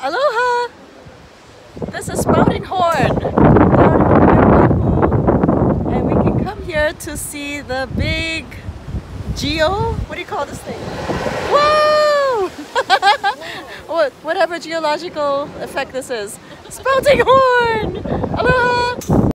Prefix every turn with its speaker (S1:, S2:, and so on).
S1: Aloha! This is Spouting Horn and we can come here to see the big geo. What do you call this thing? Whoa! Whatever geological effect this is. Spouting Horn! Aloha!